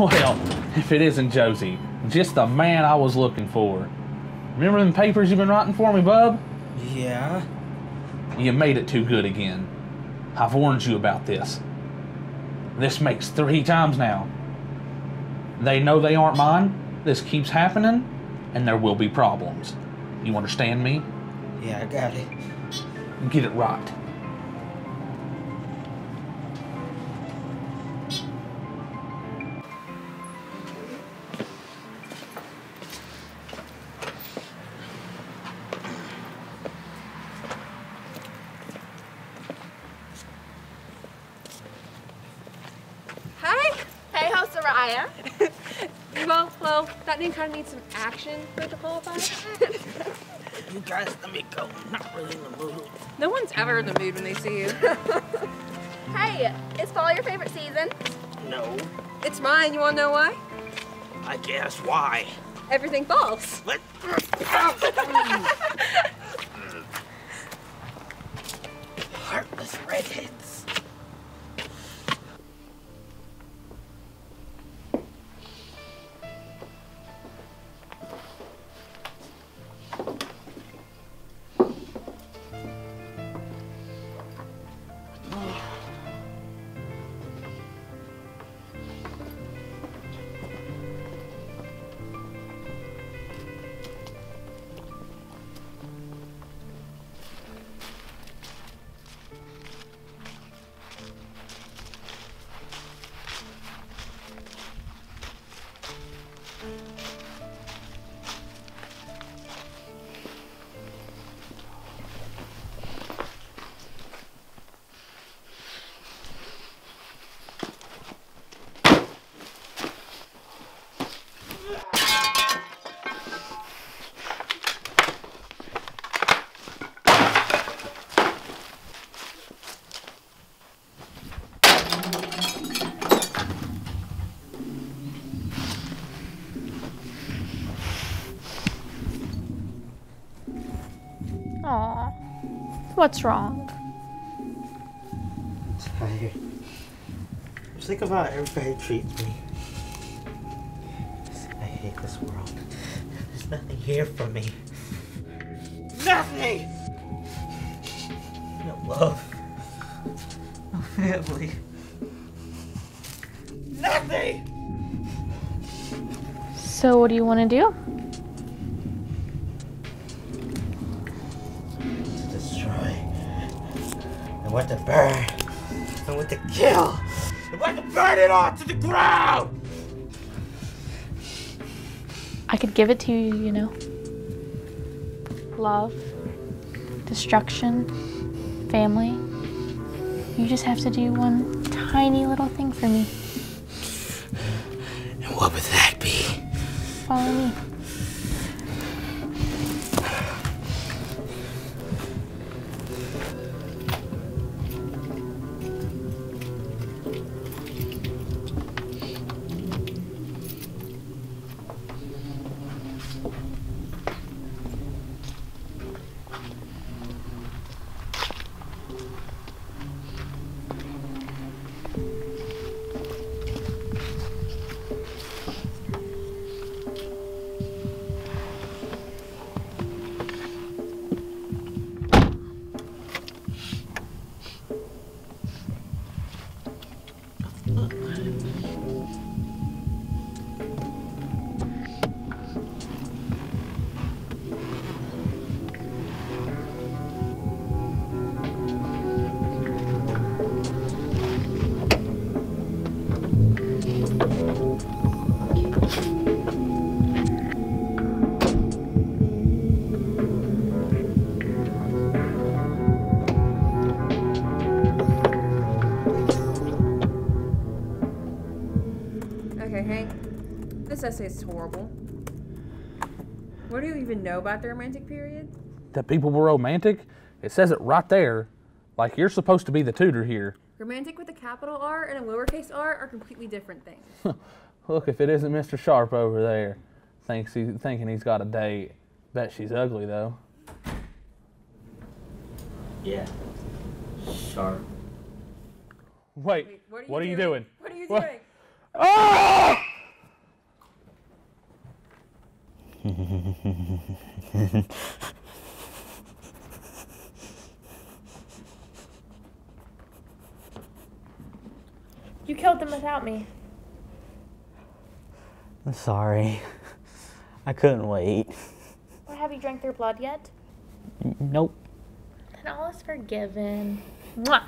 Well, if it isn't Josie, just the man I was looking for. Remember them papers you've been writing for me, bub? Yeah? You made it too good again. I've warned you about this. This makes three times now. They know they aren't mine. This keeps happening, and there will be problems. You understand me? Yeah, I got it. Get it right. Soraya. Well, well, that name kind of needs some action for it to qualify. You guys let me go. I'm not really in the mood. no one's ever in the mood when they see you. Hey, is fall your favorite season? No. It's mine. You want to know why? I guess. Why? Everything falls. What? Heartless redheads. Aw. What's wrong? tired. Think about how everybody treats me. I hate this world. There's nothing here for me. Nothing! No love. No family. Nothing! So, what do you want to do? I want to burn. I want to kill. I want to burn it all to the ground! I could give it to you, you know. Love, destruction, family. You just have to do one tiny little thing for me. And what would that be? Follow me. Hank. This essay is horrible. What do you even know about the romantic period? That people were romantic? It says it right there. Like you're supposed to be the tutor here. Romantic with a capital R and a lowercase r are completely different things. Look, if it isn't Mr. Sharp over there, thinks he, thinking he's got a date. Bet she's ugly though. Yeah. Sharp. Wait, Wait, what are you doing? What are you What- doing? Ah! You killed them without me. I'm sorry. I couldn't wait. Or have you drank their blood yet? Nope. Then all is forgiven. Mwah!